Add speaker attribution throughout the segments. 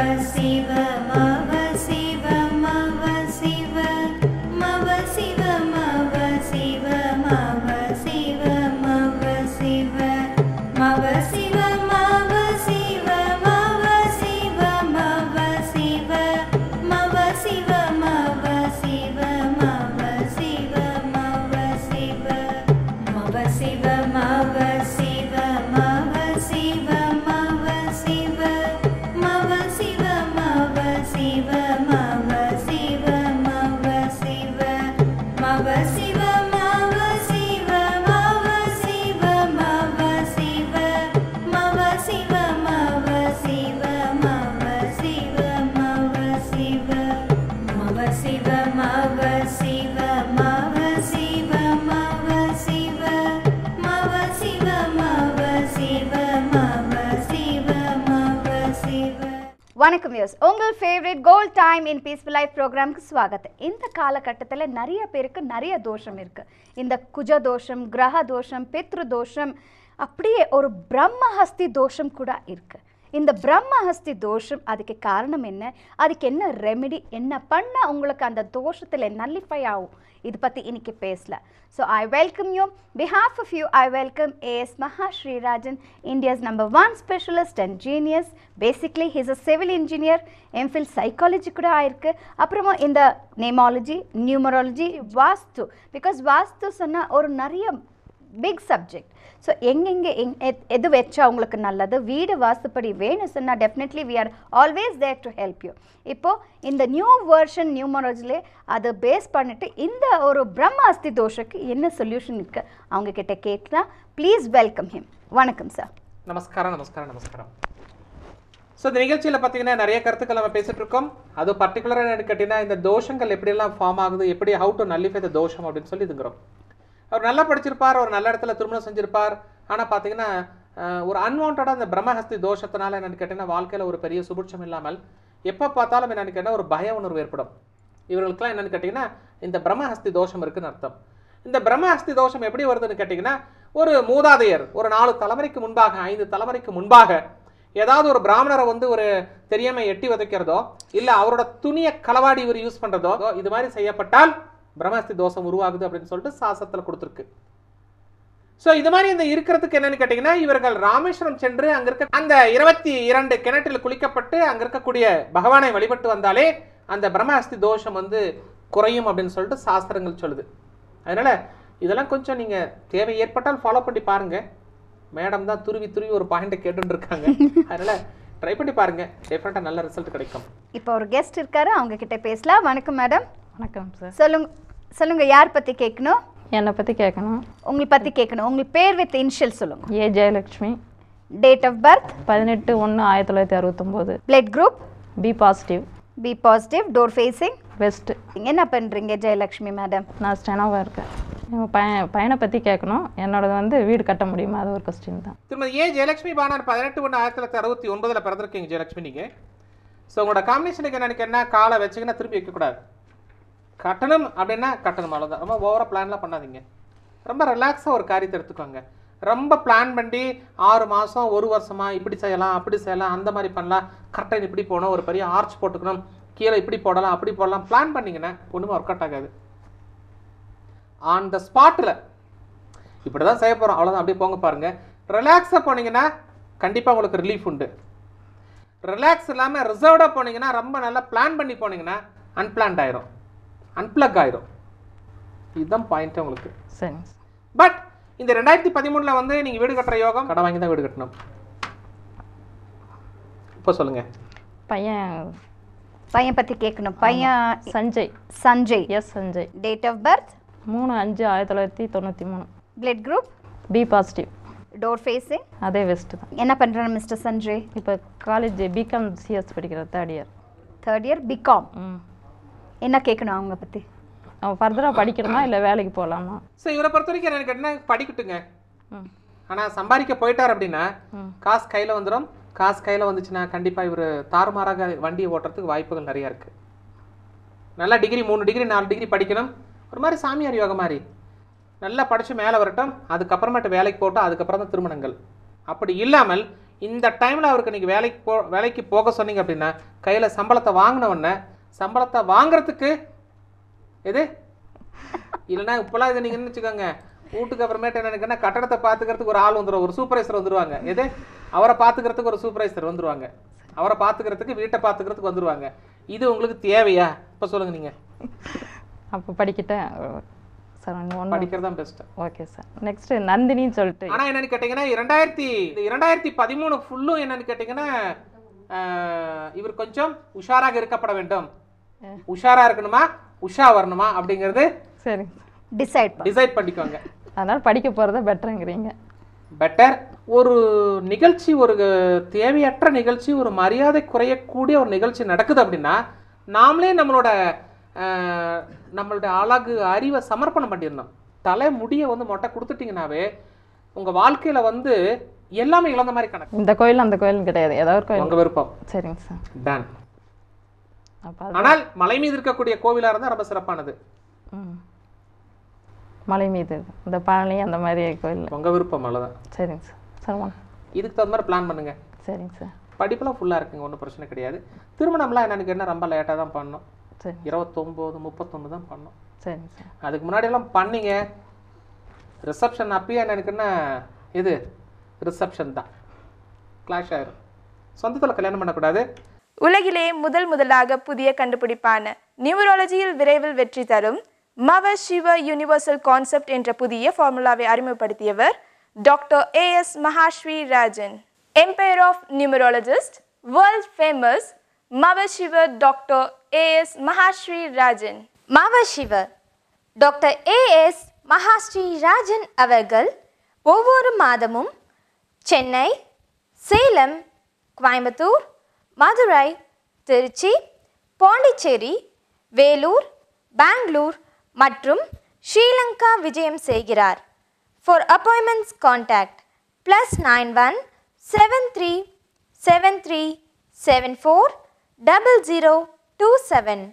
Speaker 1: Sieve
Speaker 2: வணக்கம் யூஸ் உங்கள் favourite goal time in peaceful life ப்ரோக்ராம்க்கு ஸ்வாகத்தம் இந்த காலகட்டத்தில் நிறைய பேருக்கு நிறைய தோஷம் இருக்குது இந்த குஜ தோஷம் கிரக தோஷம் பித்ரு தோஷம் அப்படியே ஒரு பிரம்மஹஸ்தி தோஷம் கூட இருக்குது இந்த பிரம்மஹஸ்தி தோஷம் அதுக்கு காரணம் என்ன? அதுக்கு என்ன ரெமெடி என்ன பண்ணால் உங்களுக்கு அந்த தோஷத்தில் நல்லிஃபை ஆகும்? இது பற்றி இன்னைக்கு பேசல. So I welcome you behalf of you I welcome A S Maha Srirajan India's number one specialist and genius basically his uh civil engineer MPhil psychology கூட ஆயிருக்கு. அப்புறமா இந்த nameology numerology vastu because vastu சொன்னால் ஒரு நிறைய big subject so எங்கெங்கே எங் எது வச்சா உங்களுக்கு நல்லது? வீடு வாஸ்துப்படி வேணும் சொன்னால் definitely we are always there to help you இப்போது இந்த நியூ வேர்ஷன் நியூமராலஜிலே அதை பேஸ் பண்ணிட்டு இந்த ஒரு பிரம்மாஸ்தி தோஷக்கு என்ன சொல்யூஷன் இருக்குது அவங்க கிட்ட கேட்கலாம் ப்ளீஸ் வெல்கம் ஹிம் வணக்கம் சார்
Speaker 3: நமஸ்காரம் நமஸ்காரம் நமஸ்காரம். ஸோ இந்த நிகழ்ச்சியில் பார்த்தீங்கன்னா நிறைய கருத்துக்கள் நம்ம பேசிட்டு இருக்கோம். அது பர்டிகுலராக எனக்கு கேட்டிங்கன்னா இந்த தோஷங்கள் எப்படியெல்லாம் ஃபார்ம் ஆகுது? எப்படி ஹவு டு நல்லிஃபை த தோஷம் அப்படின்னு சொல்லி இதுங்கிறோம். அவர் நல்லா படிச்சிருப்பார் ஒரு நல்ல இடத்துல திருமணம் செஞ்சிருப்பார். ஆனால் பார்த்தீங்கன்னா ஒரு அன்வான்டாக அந்த பிரம்மஹஸ்தி தோஷத்தினால என்னென்னு கேட்டிங்கன்னா வாழ்க்கையில் ஒரு பெரிய சுபிட்சம் இல்லாமல் எப்போ பார்த்தாலும் என்னென்னு கேட்டால் ஒரு பய உணர்வு ஏற்படும். இவர்களுக்கெல்லாம் என்னென்னு கேட்டிங்கன்னா இந்த பிரம்மஹஸ்தி தோஷம் இருக்குன்னு அர்த்தம். இந்த பிரம்மஹஸ்தி தோஷம் எப்படி வருதுன்னு கேட்டிங்கன்னா ஒரு மூதாதையர் ஒரு நாலு தலைமுறைக்கு முன்பாக ஐந்து தலைமுறைக்கு முன்பாக ஏதாவது ஒரு பிராமணரை வந்து ஒரு தெரியாமல் எட்டி உதைக்கிறதோ இல்லை அவரோட துணியை களவாடி இவர் யூஸ் பண்ணுறதோ இது மாதிரி செய்யப்பட்டால் பிரம்மஹஸ்தி தோஷம் உருவாகுது அப்படின்னு சொல்லிட்டு சாஸ்திரத்தில் கொடுத்துருக்கு. ஸோ இது மாதிரி இந்த இருக்கிறதுக்கு என்னன்னு கேட்டிங்கன்னா இவர்கள் ராமேஸ்வரம் சென்று அங்க இருக்க அந்த இருபத்தி இரண்டு கிணற்றில் குளிக்கப்பட்டு அங்க இருக்கக்கூடிய பகவானை வழிபட்டு வந்தாலே அந்த பிரம்மஹஸ்தி தோஷம் வந்து குறையும் அப்படின்னு சொல்லிட்டு சாஸ்திரங்கள் சொல்லுது. அதனால இதெல்லாம் கொஞ்சம் நீங்க தேவை ஏற்பட்டால் ஃபாலோ பண்ணி பாருங்க. மேடம் தான் துருவி துருவி ஒரு பாயிண்ட்டை கேட்டுட்டு இருக்காங்க அதனால ட்ரை பண்ணி பாருங்க. டெஃபினட்டாக நல்ல ரிசல்ட் கிடைக்கும்.
Speaker 2: இப்போ ஒரு கெஸ்ட் இருக்காரு. அவங்க கிட்ட பேசலாம். வணக்கம் மேடம்
Speaker 4: வணக்கம் சார்
Speaker 2: சொல்லுங்க. சொல்லுங்க யார் பற்றி கேட்கணும்
Speaker 4: என்னை பற்றி கேட்கணும்
Speaker 2: உங்களை பற்றி கேட்கணும் உங்களுக்கு பேர் வித் இனிஷியல் சொல்லுங்க.
Speaker 4: A Jayalakshmi
Speaker 2: date of birth
Speaker 4: பதினெட்டு ஒன்று ஆயிரத்தி தொள்ளாயிரத்தி அறுபத்தொம்போது.
Speaker 2: Blood group
Speaker 4: B positive
Speaker 2: B positive door facing
Speaker 4: west
Speaker 2: என்ன பண்ணுறீங்க ஜெயலக்ஷ்மி மேடம்
Speaker 4: நான் ஸ்டெனோவாக இருக்கேன். என் பையன் பையனை பற்றி கேட்கணும் என்னோடது வந்து வீடு கட்ட முடியுமா? அது ஒரு கொஸ்டின் தான்.
Speaker 3: திருமதி ஏ ஜெயலட்சுமி பானார் பதினெட்டு ஒன்று ஆயிரத்தி தொள்ளாயிரத்தி அறுபத்தி ஒன்பதில் பிறந்திருக்கீங்க ஜெயலட்சுமி நீங்கள் ஸோ உங்களோட காம்பினேஷனுக்கு என்னன்னு என்ன காலை வச்சுக்கினா திருப்பி வைக்கக்கூடாது. கட்டணம் அப்படின்னா கட்டணம் அவ்வளோதான் ரொம்ப ஓவராக பிளான்லாம் பண்ணாதீங்க. ரொம்ப ரிலாக்ஸாக ஒரு காரியத்தை எடுத்துக்கோங்க. ரொம்ப பிளான் பண்ணி ஆறு மாதம் ஒரு வருஷமாக இப்படி செய்யலாம் அப்படி செய்யலாம் அந்த மாதிரி பண்ணலாம். கரெக்டாக இப்படி போகணும் ஒரு பெரிய ஆர்ச் போட்டுக்கணும். கீழே இப்படி போடலாம் அப்படி போடலாம். பிளான் பண்ணிங்கன்னா ஒன்றுமே ஒர்க் அவுட் ஆகாது. ஆன் த ஸ்பாட்டில் இப்படி தான் செய்ய போகிறோம் அவ்வளோதான் அப்படியே போங்க பாருங்கள் ரிலாக்ஸாக போனீங்கன்னா கண்டிப்பாக உங்களுக்கு ரிலீஃப் உண்டு. ரிலாக்ஸ் இல்லாமல் ரிசர்வ்டாக போனீங்கன்னா ரொம்ப நல்லா பிளான் பண்ணி போனீங்கன்னா அன்பிளான்ட் ஆயிரும். அன்பிளக் ஆயிரும். இதுதான் பாயிண்ட் உங்களுக்கு.
Speaker 4: சரிங்க சார்.
Speaker 3: பட் இந்த ரெண்டாயிரத்தி பதிமூணில் வந்து நீங்கள் வீடு கட்டுற யோகம் கடை வாங்கி தான் வீடு கட்டணும். இப்போ சொல்லுங்கள்
Speaker 4: பையன்
Speaker 2: பையன் பற்றி கேட்கணும் பையன்
Speaker 4: Sanjay.
Speaker 2: Sanjay.
Speaker 4: S Sanjay.
Speaker 2: Date of birth
Speaker 4: மூணு அஞ்சு ஆயிரத்தி தொள்ளாயிரத்தி தொண்ணூற்றி மூணு.
Speaker 2: Blood group
Speaker 4: B positive
Speaker 2: door facing
Speaker 4: அதே வெஸ்ட்டு தான்.
Speaker 2: என்ன பண்ணுறாங்க மிஸ்டர் சஞ்சய்?
Speaker 4: இப்போ காலேஜ் பிகாம் சிஎஸ் படிக்கிற third year
Speaker 2: third year BCom
Speaker 4: ம்.
Speaker 2: என்ன கேட்கணும் அவங்க பற்றி
Speaker 4: அவன் ஃபர்தராக படிக்கணுமா இல்லை வேலைக்கு போகலாமா
Speaker 3: ஸோ இவரை பொறுத்த வரைக்கும் எனக்கு என்ன படிக்கட்டுங்க. ஆனால் சம்பாதிக்க போயிட்டார் அப்படின்னா. காசு கையில் வந்துடும் காசு கையில் வந்துச்சுன்னா கண்டிப்பாக இவர் தாறுமாறாக வண்டியை ஓட்டுறதுக்கு வாய்ப்புகள் நிறையா இருக்குது நல்லா டிகிரி மூணு டிகிரி நாலு டிகிரி படிக்கணும். ஒரு மாதிரி சாமியார் யோகம் மாதிரி. நல்லா படித்து மேலே வரட்டும். அதுக்கப்புறமேட்டு வேலைக்கு போட்டோம் அதுக்கப்புறம் தான் திருமணங்கள். அப்படி இல்லாமல் இந்த டைமில் அவருக்கு நீங்கள் வேலைக்கு போ வேலைக்கு போக சொன்னீங்க அப்படின்னா கையில் சம்பளத்தை வாங்கின உடனே சம்பளத்தை வாங்குறதுக்கு எது? இல்லைன்னா இப்போலாம் இது நீங்கள் வச்சுக்கோங்க. வீட்டுக்கு அப்புறமேட்டு என்ன கட்டடத்தை பார்த்துக்கிறதுக்கு ஒரு ஆள் வந்துடும் ஒரு சூப்பர்வைசர் வந்துருவாங்க. எது? அவரை பார்த்துக்கிறதுக்கு ஒரு சூப்பர்வைசர் வந்துருவாங்க. அவரை பார்த்துக்கிறதுக்கு வீட்டை பார்த்துக்கிறதுக்கு வந்துருவாங்க. இது உங்களுக்கு தேவையா? இப்போ சொல்லுங்க நீங்கள்
Speaker 4: அப்போ படிக்கிட்டேன். சார்
Speaker 3: படிக்கிறது தான் பெஸ்ட்டு
Speaker 4: ஓகே சார் நெக்ஸ்ட்டு நந்தினின்னு சொல்லிட்டு.
Speaker 3: ஆனா என்னன்னு கேட்டிங்கன்னா இரண்டாயிரத்தி இரண்டாயிரத்தி பதிமூணு ஃபுல்லும் என்னன்னு கேட்டிங்கன்னா இவர் கொஞ்சம் உஷாராக இருக்கப்பட வேண்டும். உஷாரா இருக்கணுமா? உஷா வரணுமா? அப்படிங்கிறது
Speaker 4: சார்.
Speaker 2: டிசைட்
Speaker 3: டிசைட் பண்ணிக்கோங்க.
Speaker 4: அதனால் படிக்க போகிறத பெட்டருங்கிறீங்க
Speaker 3: பெட்டர் ஒரு நிகழ்ச்சி ஒரு தேவையற்ற நிகழ்ச்சி ஒரு மரியாதை குறையக்கூடிய ஒரு நிகழ்ச்சி நடக்குது அப்படின்னா நாமளே நம்மளோட நம்மளுடைய அழகு அறிவை சமர்ப்பணம் பண்ணிடணும். தலை முடியை வந்து மொட்டை கொடுத்துட்டீங்கன்னாவே உங்க வாழ்க்கையில வந்து எல்லாமே இழந்த மாதிரி கணக்கு.
Speaker 4: இந்த கோயில் அந்த கோயிலும் கிடையாது. ஏதாவது ஒரு கோயில்.
Speaker 3: உங்க விருப்பம்.
Speaker 4: சரிங்க சார்.
Speaker 3: டன். ஆனால் மலை மீது இருக்கக்கூடிய கோவிலா இருந்தா ரொம்ப சிறப்பானது.
Speaker 4: ம். மலை மீது. இந்த பழனி அந்த மாதிரி கோயில்.
Speaker 3: உங்க விருப்பம் அவ்வளவுதான்.
Speaker 4: சரிங்க சார். ஒன்
Speaker 3: இதுக்கு தகுந்த மாதிரி பிளான் பண்ணுங்க.
Speaker 4: சரிங்க சார்.
Speaker 3: படிப்பெல்லாம் ஃபுல்லா இருக்குங்க ஒன்றும் பிரச்சனை கிடையாது. திருமணம்லாம் எனக்கு என்ன ரொம்ப லேட்டாக தான் பண்ணோம்
Speaker 4: சரி.
Speaker 3: இருபத்தொம்போது முப்பத்தொன்று தான் பண்ணோம்
Speaker 4: சரிங்க சார்.
Speaker 3: அதுக்கு முன்னாடி எல்லாம் பண்ணீங்க. ரிசப்ஷன் அப்பயே எனக்கு என்ன இது ரிசப்ஷன் தான். கிளாஷ் ஆயிரும். சொந்தத்தில் கல்யாணம் பண்ணக்கூடாது.
Speaker 5: உலகிலே முதல் முதலாக புதிய கண்டுபிடிப்பான நியூமராலஜியில் விரைவில் வெற்றி தரும் மவ சிவ யூனிவர்சல் கான்செப்ட் என்ற புதிய ஃபார்முலாவை அறிமுகப்படுத்தியவர் doctor A S Mahashri Rajan empire of numerologist world famous மவ Shiva doctor A S Mahashri Rajan
Speaker 6: மாவ சிவர் டாக்டர் ஏஎஸ் மகாஸ்ரீ ராஜன் அவர்கள் ஒவ்வொரு மாதமும் சென்னை சேலம் கோயம்புத்தூர் மதுரை திருச்சி பாண்டிச்சேரி வேலூர் பெங்களூர் மற்றும் ஸ்ரீலங்கா விஜயம் செய்கிறார். For appointments contact plus nine one seven three seven three seven four double zero two seven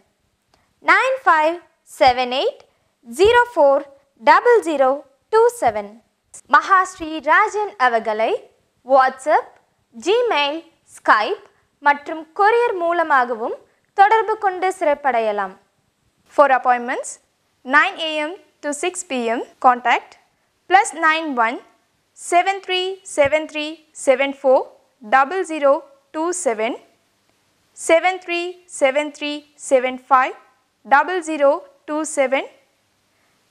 Speaker 6: nine five seven eight zero four double zero two seven Maha Shrirajan அவர்களை WhatsApp Gmail Skype மற்றும் courier மூலமாகவும் தொடர்பு கொண்டு சிறப்படையலாம்.
Speaker 5: For appointments nine AM to six PM contact plus nine one seven three seven three seven four double zero two seven seven
Speaker 2: three
Speaker 5: seven three seven five double zero two seven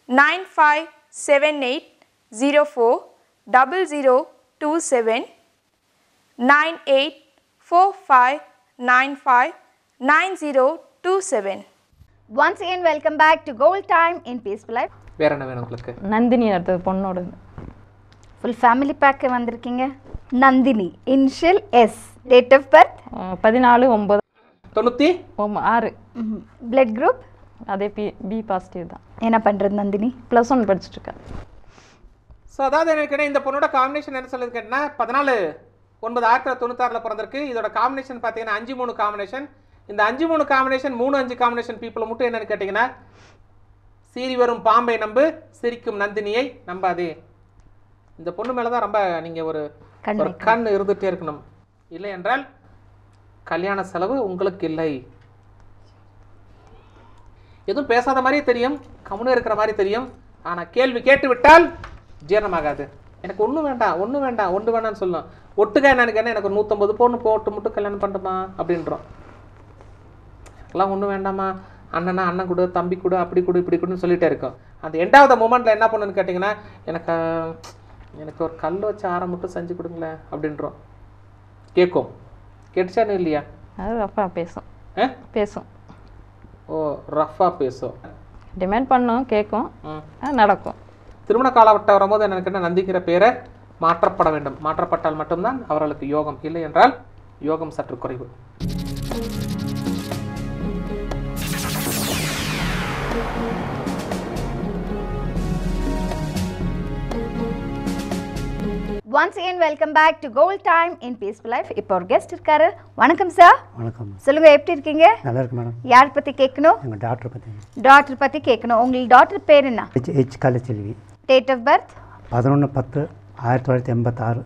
Speaker 5: nine five seven eight zero four double zero two seven nine eight four five nine five nine zero two seven
Speaker 2: once again welcome back to goal time in peaceful life
Speaker 3: வேற என்ன வேணும் உங்களுக்கு
Speaker 4: நந்தினி அடுத்தது பொண்ணோட
Speaker 2: full family back வந்திருக்கீங்க Nandini initial S date of
Speaker 4: birth பதினாலு ஒம்பது
Speaker 3: தொண்ணூற்றி
Speaker 4: ஆறு
Speaker 2: பிளட் குரூப்
Speaker 4: அதே பி பி பாசிட்டிவ் தான்
Speaker 2: என்ன பண்ணுறது நந்தினி
Speaker 4: ப்ளஸ் ஒன் படிச்சுட்ருக்கேன்
Speaker 3: ஸோ அதாவது எனக்கு இந்த பொண்ணோட காம்பினேஷன் என்ன சொல்லுது கேட்டினா பதினாலு ஒன்பது ஆயிரத்தி தொள்ளாயிரத்தி தொண்ணூத்தாறில் பிறந்திருக்கு. இதோட காம்பினேஷன் பார்த்தீங்கன்னா அஞ்சு மூணு காம்பினேஷன் இந்த அஞ்சு மூணு காம்பினேஷன் மூணு அஞ்சு காம்பினேஷன் பீப்புளை மட்டும் என்னன்னு கேட்டிங்கன்னா சீறி வரும் பாம்பை நம்பு சிரிக்கும் நந்தினியை நம்பாதே. இந்த பொண்ணு மேலே தான் ரொம்ப நீங்கள் ஒரு ஒரு கண் இருந்துகிட்டே இருக்கணும். இல்லை என்றால் கல்யாண செலவு உங்களுக்கு இல்லை. எதுவும் பேசாத மாதிரியே தெரியும் கம்முன்னு இருக்கிற மாதிரி தெரியும். ஆனால் கேள்வி கேட்டு விட்டால் ஜீரணமாகாது. எனக்கு ஒன்றும் வேண்டாம் ஒன்றும் வேண்டாம் ஒன்று வேணாம்னு சொல்லும். ஒட்டுக்கா என்னன்னு கேட்டால் எனக்கு ஒரு நூற்றம்பது பொண்ணு போட்டு மட்டும் கல்யாணம் பண்ணுமா அப்படின்றோம். எல்லாம் ஒன்றும் வேண்டாமா அண்ணனா அண்ணன் கொடு தம்பி கொடு அப்படி கொடு இப்படி கொடுன்னு சொல்லிட்டே இருக்கும். அந்த எண்டாவது மூமெண்ட்டில் என்ன பண்ணுன்னு கேட்டிங்கன்னா எனக்கு எனக்கு ஒரு கல் வச்ச ஆரம் மட்டும் செஞ்சு கொடுங்களேன் அப்படின்றோம். கேட்கும். கேட்டுச்சானு இல்லையா?
Speaker 4: அது ரஃபாக பேசும். பேசும்.
Speaker 3: ஓ ரஃபாக பேசும்.
Speaker 4: டிமாண்ட் பண்ணும் கேட்கும். நடக்கும்.
Speaker 3: திருமண காலகட்டம் வரும்போது எனக்கு என்ன நந்திங்கிற பேரை மாற்றப்பட வேண்டும். மாற்றப்பட்டால் மட்டும்தான் அவர்களுக்கு யோகம். இல்லை என்றால் யோகம் சற்று குறைவு.
Speaker 2: Once again welcome back to gold time in peaceful life இப்போ ஒரு கெஸ்ட் இருக்காரு. வணக்கம் சார்
Speaker 7: வணக்கம்.
Speaker 2: சொல்லுங்க எப்படி இருக்கீங்க?
Speaker 7: நல்லா இருக்கு மேடம்
Speaker 2: யார் பத்தி கேட்கணும்?
Speaker 7: எங்கள் டாக்டர் பற்றி
Speaker 2: டாக்டர் பத்தி கேட்கணும். உங்களுக்கு டாக்டர் பேர் என்ன?
Speaker 7: H Kalaiselvi
Speaker 2: date of birth
Speaker 7: பதினொன்று பத்து ஆயிரத்தி தொள்ளாயிரத்தி எண்பத்தாறு.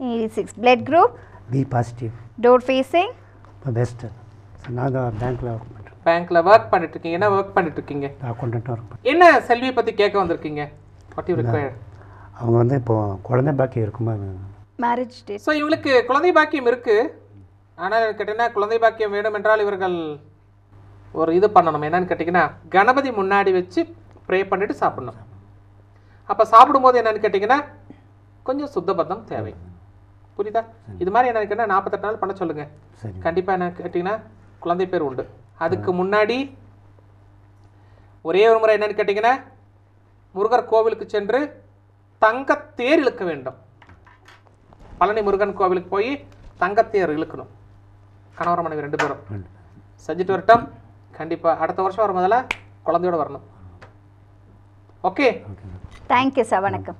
Speaker 2: Eighty six blood group
Speaker 7: B positive
Speaker 2: door facing
Speaker 7: இப்போ பெஸ்ட்டு ஸோ நான் தான் பேங்க்கில் ஒர்க் பண்ணுறேன்
Speaker 3: பேங்க்ல ஒர்க் பண்ணிட்டு இருக்கீங்க. என்ன ஒர்க் பண்ணிட்டு இருக்கீங்க?
Speaker 7: அக்கௌண்டண்ட்டாக ஒர்க் பண்ணுறேன்
Speaker 3: என்ன செல்வியை பத்தி கேட்க வந்திருக்கீங்க? வாட் யூ
Speaker 7: அவங்க வந்து இப்போ குழந்தை பாக்கி இருக்கும்போது
Speaker 2: மேரேஜ் டேட்
Speaker 3: ஸோ இவங்களுக்கு குழந்தை பாக்கியம் இருக்கு. ஆனால் கேட்டீங்கன்னா குழந்தை பாக்கியம் வேணும் என்றால் இவர்கள் ஒரு இது பண்ணணும். என்னன்னு கேட்டிங்கன்னா கணபதி முன்னாடி வச்சு ப்ரே பண்ணிட்டு சாப்பிடணும். அப்போ சாப்பிடும்போது என்னன்னு கேட்டிங்கன்னா கொஞ்சம் சுத்தபத்தம் தேவை. புரியுதா? இது மாதிரி என்னன்னு கேட்டால் நாற்பத்தெட்டு நாள் பண்ண சொல்லுங்க.
Speaker 7: சரி.
Speaker 3: கண்டிப்பாக என்ன கேட்டிங்கன்னா குழந்தை பேர் உண்டு. அதுக்கு முன்னாடி ஒரே ஒரு முறை என்னன்னு கேட்டிங்கன்னா முருகர் கோவிலுக்கு சென்று தங்கத்தேர் இழுக்க வேண்டும். பழனி முருகன் கோவிலுக்கு போய் தங்கத்தேர் இழுக்கணும். கணவர மனைவி ரெண்டு பேரும். செஞ்சுட்டு வரட்டும். கண்டிப்பாக அடுத்த வருஷம் வர முதல்ல குழந்தையோட வரணும். ஓகே.
Speaker 2: தேங்க்யூ சார் வணக்கம்.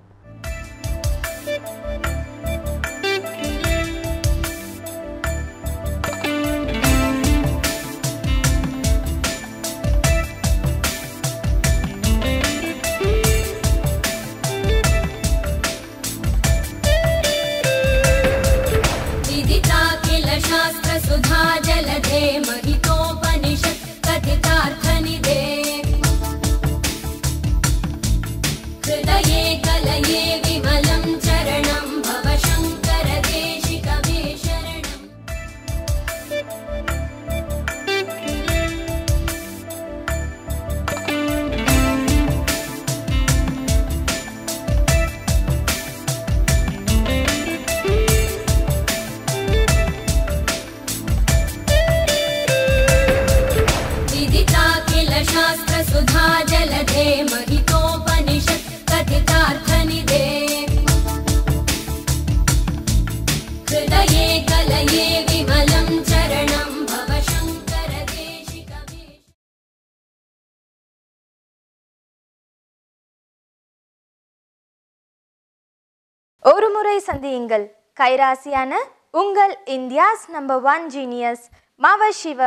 Speaker 6: ஒரு முறை சந்தியுங்கள். கைராசியான உங்கள் இந்தியாஸ் நம்பர் ஒன் ஜீனியஸ் மாவ சிவ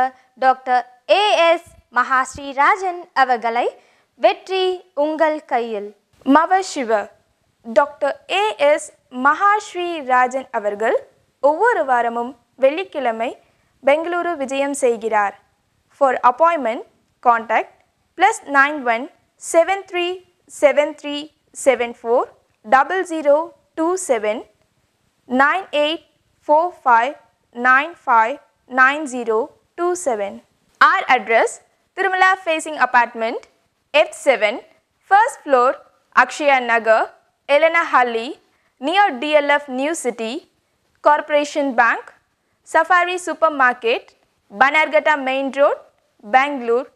Speaker 6: doctor A S Mahashri Rajan அவர்களை வெற்றி உங்கள் கையில்.
Speaker 5: மவ சிவ doctor A S Mahashri Rajan அவர்கள் ஒவ்வொரு வாரமும் வெள்ளிக்கிழமை பெங்களூரு விஜயம் செய்கிறார். For appointment contact plus nine one seven three seven three seven four double zero two seven nine eight four five nine five nine zero two seven. Our address Tirumala Facing Apartment F7 First floor Akshaya Nagar Elena Halli near DLF New City Corporation Bank Safari Supermarket Banargata Main Road Bangalore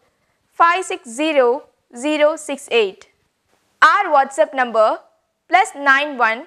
Speaker 5: 560068. Our WhatsApp number plus 91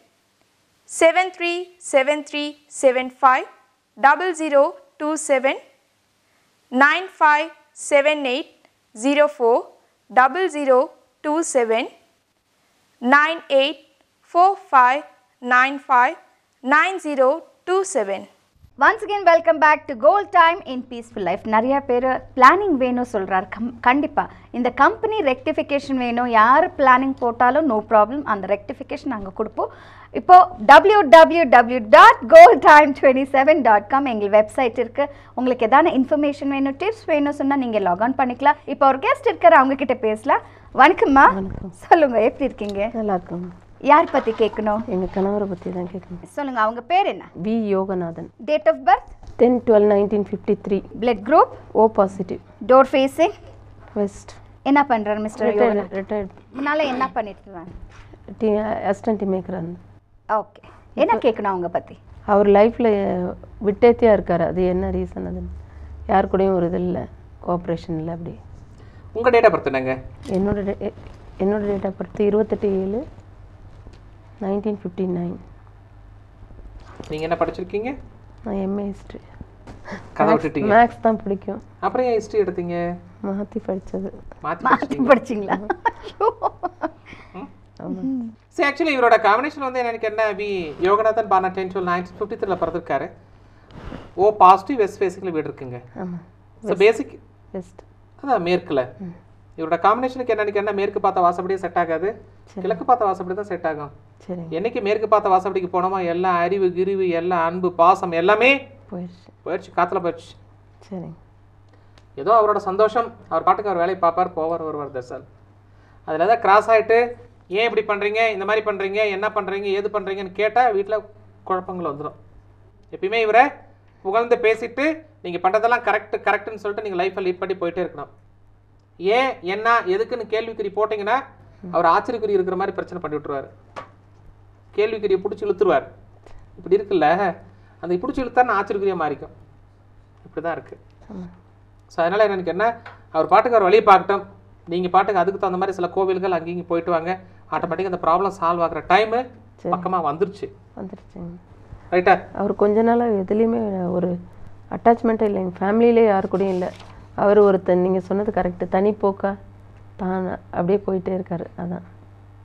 Speaker 5: 737375 0027 957804 0027 984595 9027
Speaker 2: once again welcome back to goal time in peaceful life நிறைய பேர் planning வேணும் சொல்கிறார் come கண்டிப்பாக இந்த company rectification வேணும். யார் planning போட்டாலும் no problem அந்த ரெக்டிஃபிகேஷன் நாங்கள் கொடுப்போம். இப்போ W W W dot goal time twenty seven dot com எங்கள் வெப்சைட் இருக்குது உங்களுக்கு எதான இன்ஃபர்மேஷன் வேணும் டிப்ஸ் வேணும் சொன்னால் நீங்கள் லாக்ஆன் பண்ணிக்கலாம். இப்போ ஒரு கெஸ்ட் இருக்கிற அவங்க கிட்ட பேசலாம். வணக்கம்மா. சொல்லுங்கள் எப்படி இருக்கீங்க?
Speaker 8: நல்லா இருக்கோம்
Speaker 2: யார் பற்றி கேட்கணும்?
Speaker 8: எங்கள் கணவரை பற்றி தான் கேட்கணும்.
Speaker 2: சொல்லுங்கள் அவங்க பேர் என்ன?
Speaker 8: V. Yoganathan.
Speaker 2: Date of birth
Speaker 8: ten twelve nineteen fifty three
Speaker 2: blood group
Speaker 8: O positive
Speaker 2: door facing
Speaker 8: west
Speaker 2: என்ன பண்றாரு மிஸ்டர்
Speaker 8: ரிட்டையர்ட்
Speaker 2: முன்னால என்ன பண்ணிட்டு
Speaker 8: அசிஸ்டன்ட் மேக்கர்
Speaker 2: ஓகே என்ன கேட்கணும் அவங்க பத்தி?
Speaker 8: அவர் லைஃப்பில் விட்டேத்தியாக இருக்கார். அது என்ன ரீசன் அது? யார் கூடயும் ஒரு இது இல்லை. கோஆப்ரேஷன் இல்லை அப்படி.
Speaker 3: உங்கள் டேட் ஆஃப் பர்த் என்னங்க?
Speaker 8: என்னோட என்னோட டேட் ஆஃப் பர்த் இருபத்தெட்டு ஏழு நைன்டீன் ஃபிஃப்டி நைன்
Speaker 3: நீங்கள் என்ன படிச்சிருக்கீங்க?
Speaker 8: நான் எம்ஏ ஹிஸ்ட்ரி
Speaker 3: கதை விட்டுட்டீங்க.
Speaker 8: மேக்ஸ் தான் பிடிக்கும்.
Speaker 3: அப்புறம் ஏன் ஹிஸ்ட்ரி எடுத்தீங்க?
Speaker 8: மாற்றி படித்தது
Speaker 3: மாற்றி
Speaker 2: படிச்சிங்களா.
Speaker 3: சரி ஆக்சுவலி இவரோட காம்பினேஷன் வந்து எனக்கு என்ன வி. யோகநாதன் பானா டென் டுவெல் நைன்டீன் ஃபிஃப்டி த்ரீல பிறந்திருக்காரு. ஓ பாசிட்டிவ் வெஸ்ட் ஃபேஸிங்கில் வீடு இருக்குங்க. ஸோ பேசிக்
Speaker 8: பெஸ்ட்
Speaker 3: அதான் மேற்குல. இவரோட காம்பினேஷனுக்கு என்னன்னு என்ன மேற்கு பார்த்த வாசப்படியே செட் ஆகாது. கிழக்கு பார்த்த வாசப்படி தான் செட் ஆகும். என்னைக்கு மேற்கு பார்த்த வாசப்படிக்கு போனோமோ எல்லாம் அறிவு கிரிவு எல்லாம் அன்பு பாசம் எல்லாமே
Speaker 8: போயிடுச்சு.
Speaker 3: போயிடுச்சு காத்துல போயிடுச்சு.
Speaker 8: சரிங்க.
Speaker 3: ஏதோ அவரோட சந்தோஷம். அவர் பாட்டுக்கு அவர் வேலையை பார்ப்பார் போவார் வருவார் தர்சால் அதில் ஏதாவது கிராஸ் ஆகிட்டு ஏன் இப்படி பண்ணுறீங்க இந்த மாதிரி பண்ணுறீங்க என்ன பண்ணுறீங்க ஏது பண்ணுறீங்கன்னு கேட்டால் வீட்டில் குழப்பங்கள் வந்துடும் எப்பயுமே இவரை புகழ்ந்து பேசிட்டு நீங்கள் பண்ணுறதெல்லாம் கரெக்ட் கரெக்ட்னு சொல்லிட்டு நீங்கள் லைஃப்பை லீட் பண்ணி போயிட்டே இருக்கணும். ஏன் என்ன எதுக்குன்னு கேள்விக்குறி போட்டிங்கன்னா அவர் ஆச்சரியக்குறி இருக்கிற மாதிரி பிரச்சனை பண்ணி விட்டுருவார். கேள்விக்குறியை பிடிச்சி இழுத்துருவார். இப்படி இருக்குல்ல அந்த பிடிச்சி இழுத்தாருன்னு ஆச்சரியக்குறியாக மாறிக்கும். இப்படி தான் இருக்குது ஸோ அதனால் எனக்கு என்ன அவர் பாட்டுக்கு அவர் வழியை பார்க்கட்டும். நீங்கள் பாட்டுக்கு அதுக்கு தகுந்த மாதிரி சில கோவில்கள் அங்கேயும் போயிட்டு வாங்க. ஆட்டோமேட்டிக்காக அந்த ப்ராப்ளம் சால்வ் ஆகிற டைமு பக்கமாக வந்துருச்சு.
Speaker 8: வந்துருச்சுங்க.
Speaker 3: ரைட்டா
Speaker 8: அவர் கொஞ்ச நாளாக எதுலேயுமே ஒரு அட்டாச்மெண்ட்டே இல்லைங்க. ஃபேமிலியிலே யாரு கூடயும் இல்லை. அவர் ஒருத்தன் நீங்கள் சொன்னது கரெக்டு தனிப்போக்கா தான் அப்படியே போயிட்டே இருக்காரு. அதான்.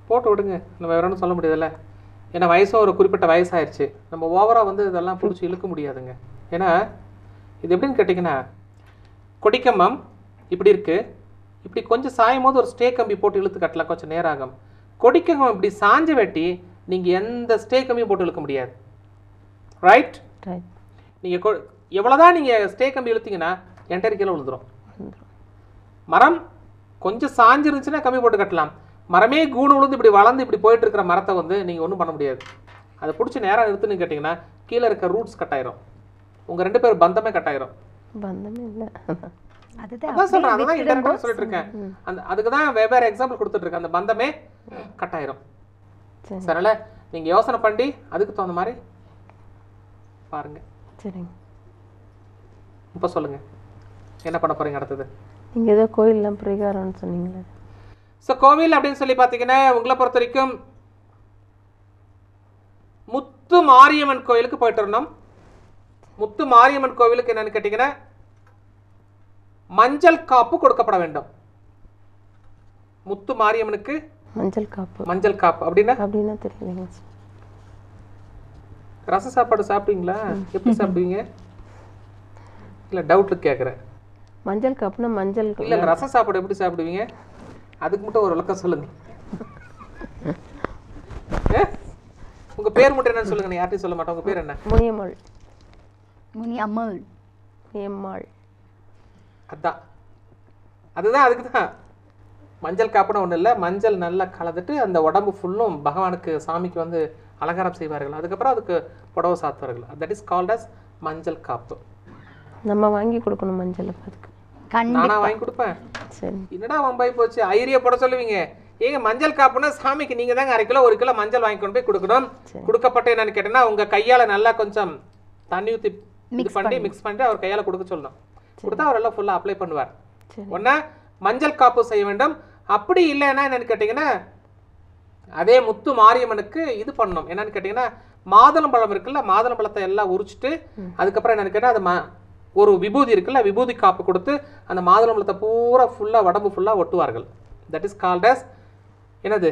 Speaker 3: போட்டு விடுங்க. நம்ம வேற ஒன்றும் சொல்ல முடியாதுல்ல. ஏன்னா வயசும் ஒரு குறிப்பிட்ட வயசாயிருச்சு. நம்ம ஓவராக வந்து இதெல்லாம் பிடிச்சி இழுக்க முடியாதுங்க. ஏன்னா இது எப்படின்னு கேட்டிங்கன்னா கொடிக்கம்பம் இப்படி இருக்கு. இப்படி கொஞ்சம் சாயும் போது ஒரு ஸ்டே கம்பி போட்டு இழுத்து கட்டலாம். கொஞ்சம் நேரம் ஆகும். கொடிக்கம்பம் இப்படி சாஞ்ச வெட்டி நீங்கள் எந்த ஸ்டே கம்பியும் போட்டு இழுக்க முடியாது. ரைட்
Speaker 8: ரைட்
Speaker 3: நீங்கள் கொ எவ்வளோதான் நீங்கள் ஸ்டே கம்பி இழுத்தீங்கன்னா என்டையர் கீழே விழுந்துரும். மரம் கொஞ்சம் சாஞ்சிருந்துச்சுன்னா கம்பி போட்டு கட்டலாம். மரமே கூணு விழுந்து இப்படி வளர்ந்து இப்படி போயிட்டு இருக்கிற மரத்தை வந்து நீங்கள் ஒன்றும் பண்ண முடியாது. அதை பிடிச்சி நேராக நிறுத்துன்னு கேட்டிங்கன்னா கீழே இருக்க ரூட்ஸ் கட் ஆயிரும். உங்கள் ரெண்டு பேர் பந்தமே கட் ஆயிரும்.
Speaker 8: பந்தமே இல்லை.
Speaker 2: அதுதான்
Speaker 3: அதான் சொல்கிறேன்
Speaker 2: அப்படியே
Speaker 3: அதான் இன்டர்நெட். சொல்லிட்டு இருக்கேன் அந்த அதுக்கு தான் வெவ்வேறு எக்ஸாம்பிள் கொடுத்துட்டு இருக்கேன் அந்த பந்தமே கட் ஆயிரும்.
Speaker 8: சரி.
Speaker 3: அதனால நீங்கள் யோசனை பண்ணி அதுக்கு தகுந்த மாதிரி பாருங்க.
Speaker 8: சரிங்க.
Speaker 3: இப்போ சொல்லுங்க. என்ன பண்ண போறீங்க அடுத்தது?
Speaker 8: நீங்கள் ஏதோ கோயிலெலாம் பிரிகாரம்னு சொன்னீங்களே.
Speaker 3: ஸோ கோவில் அப்படின்னு சொல்லி பார்த்தீங்கன்னா உங்களை பொறுத்த வரைக்கும் முத்து மாரியம்மன் கோயிலுக்கு போயிட்டு இருந்தோம் முத்து மாரியம்மன் கோவிலுக்கு என்னன்னு கேட்டிங்கன்னா மஞ்சள் காப்பு கொடுக்கப்பட வேண்டும். முத்து மாரியம்மனுக்கு
Speaker 8: மஞ்சள் காப்பு.
Speaker 3: மஞ்சள் காப்பு. அப்படின்னா?
Speaker 8: அப்படின்னா தெரியலைங்க
Speaker 3: ரச சாப்பாடு சாப்பிட்டீங்களா? எப்படி சாப்பிடுவீங்க? இல்லை டவுட்டு கேட்குறேன்
Speaker 8: மஞ்சள் காப்புனா மஞ்சள்
Speaker 3: இல்லை ரச சாப்பாடு எப்படி சாப்பிடுவீங்க? அதுக்கு மட்டும் ஒரு விளக்கம் சொல்லுங்க? உங்க பேர் மட்டும் என்னன்னு சொல்லுங்க நான் யார்ட்டையும் சொல்ல மாட்டேன். உங்க பேர் என்ன?
Speaker 8: முனியம்மாள்.
Speaker 2: முனி அம்மல்
Speaker 8: முனியம்மாள்.
Speaker 3: அதான். அதுதான் அதுக்கு தான் மஞ்சள் காப்புன்னு ஒன்றும் இல்லை மஞ்சள் நல்லா கலந்துட்டு அந்த உடம்பு ஃபுல்லும் பகவானுக்கு சாமிக்கு வந்து அலங்காரம் செய்வார்கள். அதுக்கப்புறம் அதுக்கு புடவை சாத்துவார்கள். தட் இஸ் கால்ட் அஸ் மஞ்சள் காப்பு
Speaker 8: நம்ம வாங்கி கொடுக்கணும் மஞ்சள் அதுக்கு
Speaker 3: நானா வாங்கி கொடுப்பேன்.
Speaker 8: சரி.
Speaker 3: என்னடா வம்பாய் போச்சு? ஐரிய போட சொல்லுவீங்க. ஏங்க மஞ்சள் காப்புனா சாமிக்கு நீங்க தாங்க அரை கிலோ ஒரு கிலோ மஞ்சள் வாங்கி கொண்டு போய் கொடுக்கணும். கொடுக்கப்பட்ட என்னன்னு கேட்டேன்னா உங்க கையால நல்லா கொஞ்சம் தண்ணி ஊத்தி இது பண்ணி மிக்ஸ் பண்ணிட்டு அவர் கையால கொடுக்க சொல்லணும். கொடுத்தா அவர் எல்லாம் ஃபுல்லா அப்ளை பண்ணுவார். ஒன்னா மஞ்சள் காப்பு செய்ய வேண்டும். அப்படி இல்லைன்னா என்னன்னு கேட்டீங்கன்னா அதே முத்து மாரியம்மனுக்கு இது பண்ணணும். என்னன்னு கேட்டீங்கன்னா மாதுளம்பழம் இருக்குல்ல மாதுளம்பழத்தை எல்லாம் உரிச்சிட்டு அதுக்கப்புறம் என்னன்னு கேட்டா அது ஒரு விபூதி இருக்குல்ல விபூதி காப்பு கொடுத்து அந்த மாதுளம்பழத்தை பூரா ஃபுல்லா உடம்பு ஃபுல்லா ஒட்டுவார்கள். தட் இஸ் கால்ட் as என்னது?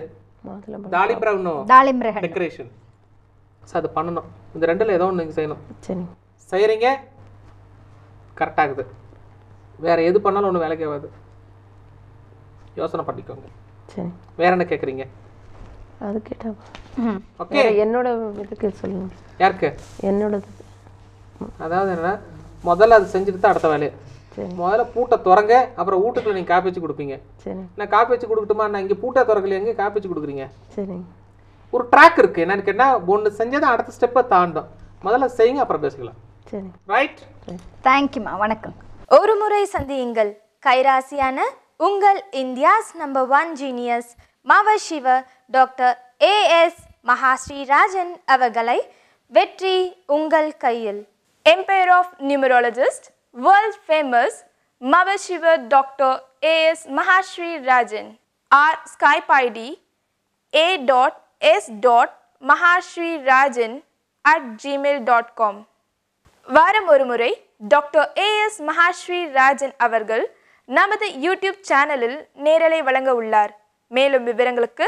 Speaker 2: தாளிம்பிரகன்.
Speaker 3: டெக்கரேஷன் ஸோ அது பண்ணணும். இந்த ரெண்டுல ஏதோ ஒன்று நீங்கள் செய்யணும்.
Speaker 8: சரி.
Speaker 3: செய்கிறீங்க கரெக்டாகுது வேற எது பண்ணாலும் ஒன்றும் வேலைக்கு ஆகாது யோசனை பண்ணிக்கோங்க.
Speaker 8: சரி.
Speaker 3: வேற என்ன கேட்குறீங்க
Speaker 8: அது கேட்டா
Speaker 3: ஓகே
Speaker 8: என்னோட இதுக்கு சொல்லுங்க.
Speaker 3: யாருக்கு?
Speaker 8: என்னோடது.
Speaker 3: அதாவது என்னன்னா முதல்ல அது செஞ்சுட்டு தான் அடுத்த வேலையை.
Speaker 8: சரி.
Speaker 3: முதல்ல பூட்டை திறங்க அப்புறம் வீட்டுக்குள்ள நீங்கள் காப்பி வச்சு கொடுப்பீங்க.
Speaker 8: சரி.
Speaker 3: நான் காப்பி வச்சு கொடுக்கட்டுமா? நான் இங்கே பூட்டை திறக்கல எங்கே காப்பி வச்சு கொடுக்குறீங்க?
Speaker 8: சரிங்க
Speaker 3: ஒரு ட்ராக் இருக்கு. என்னன்னு கேட்டால் ஒன்று செஞ்சதை அடுத்த ஸ்டெப்பை தாண்டும். முதல்ல செய்யுங்க அப்புறம் பேசிக்கலாம்.
Speaker 8: சரி.
Speaker 3: ரைட்
Speaker 2: தேங்க்யூமா வணக்கம்.
Speaker 6: ஒரு முறை சந்தியுங்கள். கைராசியான உங்கள் India's number one genius Mava Siva doctor A S Mahasri Rajan அவர்களை வெற்றி உங்கள் கையில்.
Speaker 5: Empire of Numerologist, world famous Mavashiva Dr. A.S. Mahashri Rajan. Our Skype ID a.s.mahashri rajan at gmail.com. வாரம் ஒரு முறை டாக்டர் ஏஎஸ் மகாஸ்ரீ ராஜன் அவர்கள் நமது யூடியூப் சேனலில் நேரலை வழங்க உள்ளார் மேலும் விவரங்களுக்கு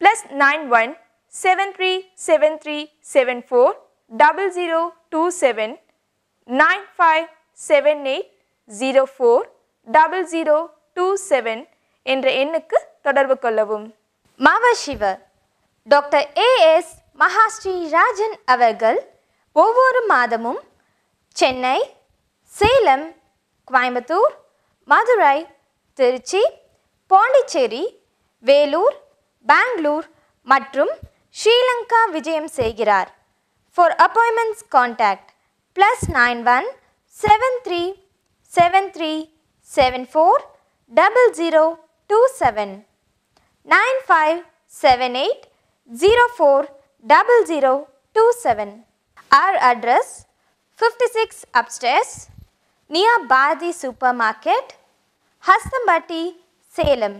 Speaker 5: plus nine one seven three seven three seven four double zero two seven nine five seven eight zero four double zero two seven என்ற எண்ணுக்கு தொடர்பு கொள்ளவும்.
Speaker 6: Mava Siva doctor A S Mahasri Rajan அவர்கள் ஒவ்வொரு மாதமும் சென்னை சேலம் கோயம்புத்தூர் மதுரை திருச்சி பாண்டிச்சேரி வேலூர் பெங்களூர் மற்றும் ஸ்ரீலங்கா விஜயம் செய்கிறார். For appointments contact plus 91 73 73 74 00 27 95 78 04 00 27. Our address 56 upstairs near Badi Supermarket, Hastambati, Salem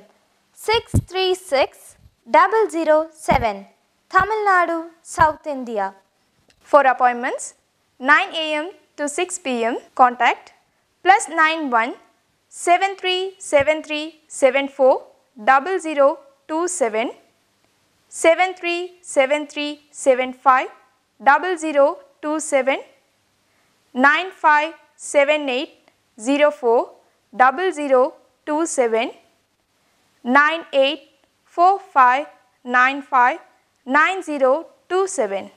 Speaker 6: 636 007, Tamil Nadu, South India.
Speaker 5: For appointments, 9 a.m. to 6 p.m. Contact plus 91 7373 74 0027 7373 75 0027 9578 04 0027 9845 95 9027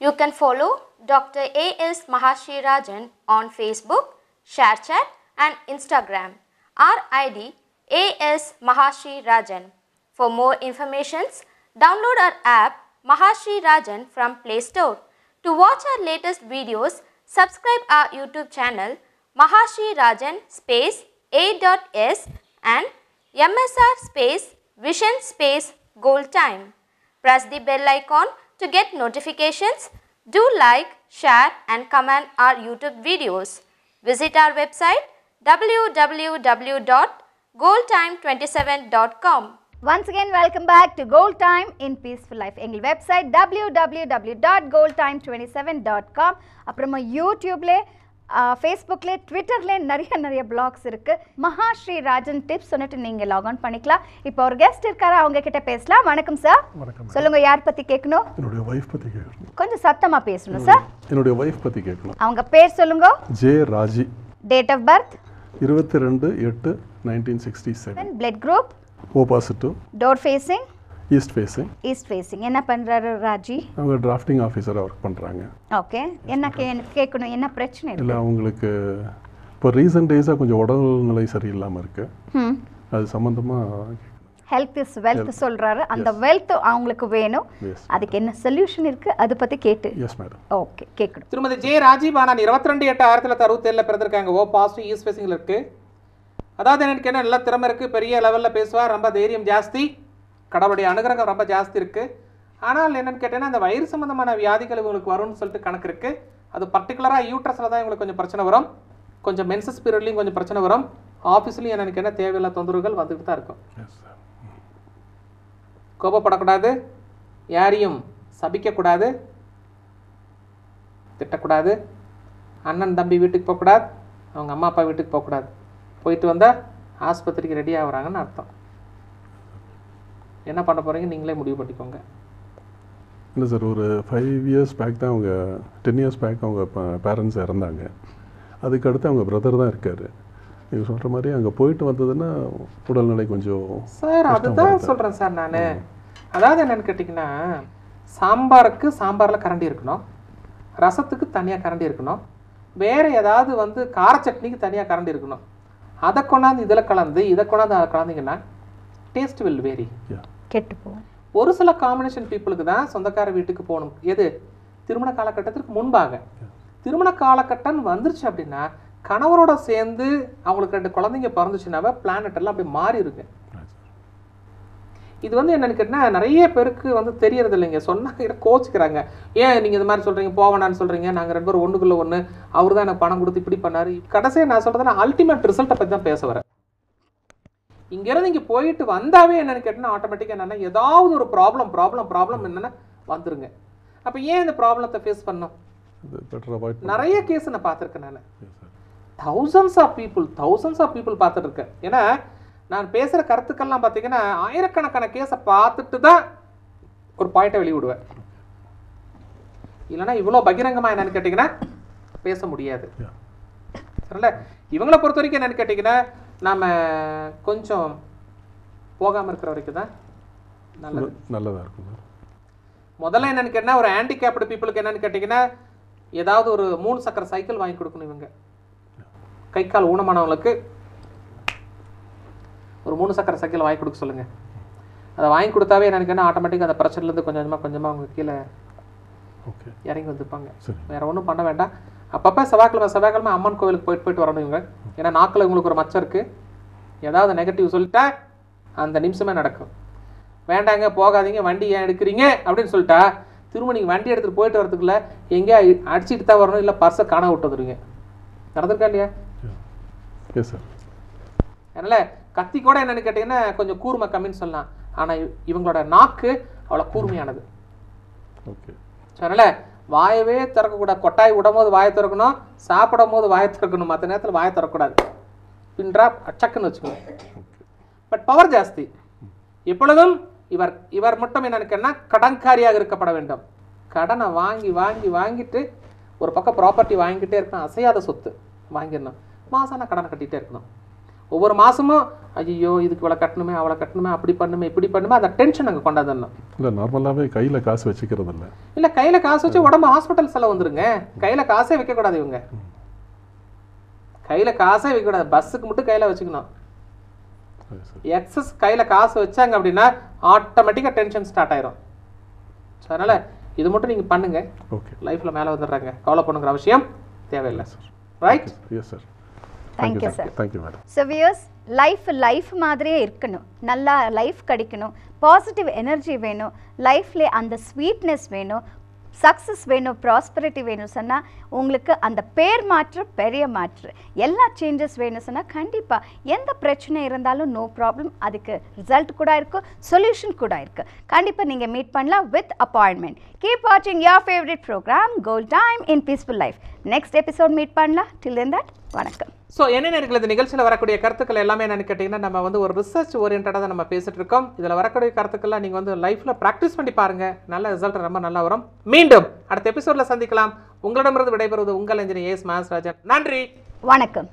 Speaker 6: You can follow Dr. A.S. Mahashri Rajan on Facebook, ShareChat and Instagram. Our ID A.S. Mahashri Rajan. For more informations, download our app Mahashri Rajan from Play Store. To watch our latest videos, subscribe our YouTube channel Mahashri Rajan space A.S and MSR space Vision space Gold Time. Press the bell icon to get notifications. Do like, share and comment our YouTube videos. Visit our website www.goldtime27.com.
Speaker 2: once again welcome back to gold time in peaceful life எங்கள் website www.goldtime27.com அப்புறமா யூடியூப்ல ஃபேஸ்புக்ல ட்விட்டர்ல நிறைய நிறைய blocks இருக்கு. Mahasri Rajan tips சொன்னிட்டு நீங்க log on பண்ணிக்கலாம். இப்போ ஒரு கெஸ்ட் இருக்காரு? அவங்க கிட்ட பேசலாம். வணக்கம் சார்
Speaker 9: வணக்கம்
Speaker 2: சொல்லுங்க யார் பத்தி கேட்கணும்?
Speaker 9: என்னுடைய ஒய்ஃப் பற்றி கேட்கணும்.
Speaker 2: கொஞ்சம் சத்தமா பேசணும் சார்
Speaker 9: என்னுடைய ஒய்ஃப் பற்றி கேட்கணும்
Speaker 2: அவங்க பேர் சொல்லுங்க.
Speaker 9: J Raji.
Speaker 2: Date of birth
Speaker 9: இருபத்தி ரெண்டு எட்டு nineteen sixty seven
Speaker 2: blood group
Speaker 9: O positive
Speaker 2: door facing
Speaker 9: east facing
Speaker 2: east facing என்ன பண்றாரு ராஜி?
Speaker 9: அவங்க டிராஃப்டிங் ஆஃபீஸராக ஒர்க் பண்ணுறாங்க
Speaker 2: ஓகே என்ன கே கேட்கணும். என்ன பிரச்சனை இருக்கு?
Speaker 9: இல்லை அவங்களுக்கு இப்போ ரீசன்ட் டேஸாக கொஞ்சம் உடல்நிலை சரியில்லாமல் இருக்கு.
Speaker 2: ம்
Speaker 9: அது சம்மந்தமாக
Speaker 2: ஹெல்த் இஸ் வெல்த் சொல்றாரு. அந்த வெல்த் அவங்களுக்கு வேணும்.
Speaker 9: Yes.
Speaker 2: அதுக்கு என்ன சொல்யூஷன் இருக்கு? அதை பத்தி கேட்டு.
Speaker 9: எஸ் மேடம்
Speaker 2: ஓகே கேட்கணும்.
Speaker 3: திருமதி ஜே ராஜீவ் ஆனந்த் இருபத்தி ரெண்டு எட்டு ஆயிரத்தி தொள்ளாயிரத்தி அறுபத்தேழில் பிறந்திருக்காங்க. ஓ பாசிட்டிவ் ஈஸ் ஃபேஸிங்கில் இருக்கு. அதாவது எனக்கு என்ன நல்ல திறமை இருக்குது பெரிய லெவலில் பேசுவார் ரொம்ப தைரியம் ஜாஸ்தி. கடவுளுடைய அனுகிரகம் ரொம்ப ஜாஸ்தி இருக்குது ஆனால் என்னன்னு கேட்டேன்னா அந்த வயிறு சம்மந்தமான வியாதிகள் இவங்களுக்கு வரும்னு சொல்லிட்டு கணக்கு இருக்குது அது பர்டிகுலராக யூட்ரஸில் தான் இவங்களுக்கு கொஞ்சம் பிரச்சனை வரும். கொஞ்சம் மென்சஸ் பீரியட்லையும் கொஞ்சம் பிரச்சனை வரும். ஆஃபீஸ்லையும் எனக்கு என்ன தேவையில்லாத தொந்தரவுகள் வந்துட்டு தான் இருக்கும். கோபப்படக்கூடாது. யாரையும் சபிக்கக்கூடாது. திட்டக்கூடாது. அண்ணன் தம்பி வீட்டுக்கு போகக்கூடாது. அவங்க அம்மா அப்பா வீட்டுக்கு போகக்கூடாது. போயிட்டு வந்தால் ஆஸ்பத்திரிக்கு ரெடி ஆகுறாங்கன்னு அர்த்தம். என்ன பண்ண போகிறீங்க நீங்களே முடிவு பண்ணிக்கோங்க.
Speaker 9: இல்லை சார் ஒரு ஃபைவ் இயர்ஸ் பேக் தான் அவங்க டென் இயர்ஸ் பேக் அவங்க பேரண்ட்ஸ் இறந்தாங்க. அதுக்கு அடுத்து அவங்க பிரதர் தான் இருக்கார். நீங்கள் சொல்கிற மாதிரி அங்கே போயிட்டு வந்ததுன்னா உடல்நிலை கொஞ்சம்
Speaker 3: சார் அதுதான் சொல்கிறேன் சார் நான். அதாவது என்னன்னு கேட்டிங்கன்னா சாம்பாருக்கு சாம்பாரில் கரண்டி இருக்கணும். ரசத்துக்கு தனியாக கரண்டி இருக்கணும். வேறு ஏதாவது வந்து கார சட்னிக்கு தனியாக கரண்டி இருக்கணும். அதை கொண்டாந்து இதில் கலந்து இதை கொண்டாந்து அதில் கலந்தீங்கன்னா டேஸ்ட் வில் வேரி
Speaker 2: கெட்டு போகும்
Speaker 3: ஒரு சில காம்பினேஷன் பீப்புளுக்கு தான் சொந்தக்கார வீட்டுக்கு போகணும். எது? திருமண காலகட்டத்திற்கு முன்பாக. திருமண காலகட்டம் வந்துருச்சு அப்படின்னா கணவரோட சேர்ந்து அவங்களுக்கு ரெண்டு குழந்தைங்க பிறந்துச்சுனாவே பிளானட் எல்லாம் அப்படி மாறி இருக்கு இது வந்து என்னன்னு கேட்டினா நிறைய பேருக்கு வந்து தெரியறது இல்லைங்க. சொன்னாங்க கோச்சிக்கிறாங்க. ஏன் நீங்கள் இந்த மாதிரி சொல்கிறீங்க போவேணான்னு சொல்கிறீங்க நாங்கள் ரெண்டு பேரும் ஒன்றுக்குள்ள ஒன்று அவர் தான் எனக்கு பணம் கொடுத்து இப்படி பண்ணாரு. கடைசியாக நான் சொல்கிறதுனா அல்டிமேட் ரிசல்ட்டை பற்றி தான் பேச வரேன். இங்கேருந்து இங்கே போயிட்டு வந்தாவே என்னன்னு கேட்டினா ஆட்டோமேட்டிக்காக என்னென்னா ஏதாவது ஒரு ப்ராப்ளம் ப்ராப்ளம் ப்ராப்ளம் என்னென்னா வந்துருங்க. அப்போ ஏன் இந்த ப்ராப்ளத்தை ஃபேஸ் பண்ணோம்? நிறைய கேஸ் நான் பார்த்துருக்கேன் நான். Thousands of people thousands of people பார்த்துட்டு இருக்கேன் ஏன்னா நான் பேசுகிற கருத்துக்கள்லாம் பார்த்தீங்கன்னா ஆயிரக்கணக்கான கேஸை பார்த்துட்டு தான் ஒரு பாயிண்ட்டை வெளியிடுவேன். இல்லைன்னா இவ்வளோ பகிரங்கமாக என்னன்னு கேட்டிங்கன்னா பேச முடியாது. சரில இவங்கள பொறுத்த வரைக்கும் என்னன்னு கேட்டிங்கன்னா நாம கொஞ்சம் போகாமல் இருக்கிற வரைக்கும் தான் நல்லது.
Speaker 9: நல்லதாக இருக்கும்
Speaker 3: முதல்ல என்னன்னு கேட்டால் ஒரு ஹேண்டிகேப்டு பீப்புளுக்கு என்னன்னு கேட்டிங்கன்னா ஏதாவது ஒரு மூணு சக்கர சைக்கிள் வாங்கி கொடுக்கணும் இவங்க. கை கால் ஊனமானவங்களுக்கு ஒரு மூணு சக்கர சைக்கிள் வாங்கி கொடுக்க சொல்லுங்க. அதை வாங்கி கொடுத்தாவே என்னன்னு கேட்டால் ஆட்டோமேட்டிக்காக அந்த பிரச்சனைலேருந்து கொஞ்சம் கொஞ்சமாக கொஞ்சமாக அவங்க கீழே
Speaker 9: ஓகே.
Speaker 3: இறங்கி வந்துப்பாங்க. வேற ஒன்றும் பண்ண வேண்டாம். அப்பப்போ செவ்வாய்க்கிழமை செவ்வாய்க்கிழமை அம்மன் கோவிலுக்கு போயிட்டு போயிட்டு வரணும் இவங்க. ஏன்னா நாக்கில் உங்களுக்கு ஒரு மச்சம் இருக்குது ஏதாவது நெகட்டிவ் சொல்லிட்டா அந்த நிமிஷமே நடக்கும். வேண்டாங்க போகாதீங்க வண்டி ஏன் எடுக்கிறீங்க? அப்படின்னு சொல்லிட்டா திரும்ப நீங்கள் வண்டி எடுத்துகிட்டு போயிட்டு வரதுக்குள்ள எங்கேயா அடிச்சிட்டு தான் வரணும் இல்லை பர்ஸை காண விட்டு வந்துடுவீங்க நடந்திருக்கா இல்லையா? அதனால் கத்தி கூட என்னன்னு கேட்டிங்கன்னா கொஞ்சம் கூர்மை கம்மின்னு சொல்லலாம். ஆனால் இவங்களோட நாக்கு அவ்வளோ கூர்மையானது.
Speaker 9: ஓகே
Speaker 3: அதனால் வாயவே திறக்கக்கூடாது. கொட்டாய் விடும் போது வாயை திறக்கணும் சாப்பிடும் போது வாயை திறக்கணும். மற்ற நேரத்தில் வாயை திறக்கக்கூடாது. பின்றா சக்குன்னு வச்சுக்கணும். பட் பவர் ஜாஸ்தி. எப்பொழுதும் இவர் இவர் மட்டும் என்னன்னு கேட்டால் கடன்காரியாக இருக்கப்பட வேண்டும். கடனை வாங்கி வாங்கி வாங்கிட்டு ஒரு பக்கம் ப்ராப்பர்ட்டி வாங்கிக்கிட்டே இருக்கணும். அசையாத சொத்து வாங்கிடணும். மாதம் கடனை கட்டிகிட்டே இருக்கணும். ஒவ்வொரு மாதமும் ஐயோ இதுக்கு இவ்வளோ கட்டணுமே அவ்வளோ கட்டணுமே அப்படி பண்ணுமே இப்படி பண்ணுமே அந்த டென்ஷன் அங்கே கொண்டாந்துடணும்.
Speaker 9: இல்லை நார்மலாகவே கையில் காசு வச்சுக்கிறது இல்லை
Speaker 3: இல்ல கையில காசு வச்சு உடம்பு ஹாஸ்பிட்டல் செலவு வந்துருங்க. கையில காசே வைக்க கூடாது இவங்க. கையில காசே வைக்க கூடாது. பஸ்ஸுக்கு மட்டும் கையில வச்சுக்கணும். எக்ஸஸ் கையில காசு வச்சாங்க அப்படின்னா ஆட்டோமேட்டிக்கா டென்ஷன் ஸ்டார்ட் ஆயிரும். ஸோ அதனால இது மட்டும் நீங்க பண்ணுங்க.
Speaker 9: ஓகே
Speaker 3: லைஃப்ல மேல வந்துடுறாங்க. கவலை பண்ணுங்கிற அவசியம் தேவையில்லை. Right
Speaker 9: yes sir
Speaker 2: thank you
Speaker 9: sir
Speaker 2: thank you madam so years life life மாதிரியே இருக்கணும். நல்லா லைஃப் கிடைக்கணும். பாசிட்டிவ் எனர்ஜி வேணும். லைஃப்ல அந்த ஸ்வீட்னஸ் வேணும். சக்ஸஸ் வேணும். ப்ராஸ்பரிட்டி வேணும். சொன்னால் உங்களுக்கு அந்த பேர் மாற்று பெரிய மாற்று. எல்லா சேஞ்சஸ் வேணும் சொன்னால் கண்டிப்பாக எந்த பிரச்சனை இருந்தாலும் நோ ப்ராப்ளம் அதுக்கு ரிசல்ட் கூட இருக்கும் சொல்யூஷன் கூட இருக்குது கண்டிப்பாக நீங்கள் மீட் பண்ணலாம் வித் அப்பாயின்மெண்ட் கீப் வாட்சிங் your favourite programme goal time in peaceful life next episode meet பண்ணலாம். டில் தென் தட் வணக்கம்.
Speaker 3: ஸோ என்ன இருக்குது இந்த நிகழ்ச்சியில் வரக்கூடிய கருத்துக்கள் எல்லாமே என்னன்னு கேட்டிங்கன்னா நம்ம வந்து ஒரு ரிசர்ச் ஓரியன்டாக தான் நம்ம பேசிட்டு இருக்கோம். இதில் வரக்கூடிய கருத்துக்கள்லாம் நீங்கள் வந்து லைஃப்பில் ப்ராக்டிஸ் பண்ணி பாருங்க. நல்ல ரிசல்ட் ரொம்ப நல்லா வரும். மீண்டும் அடுத்த எபிசோடில் சந்திக்கலாம். உங்களிடமிருந்து விடைபெறுவது உங்கள் இன்ஜினியர் எஸ் மாஸ் ராஜன். நன்றி.
Speaker 2: வணக்கம்.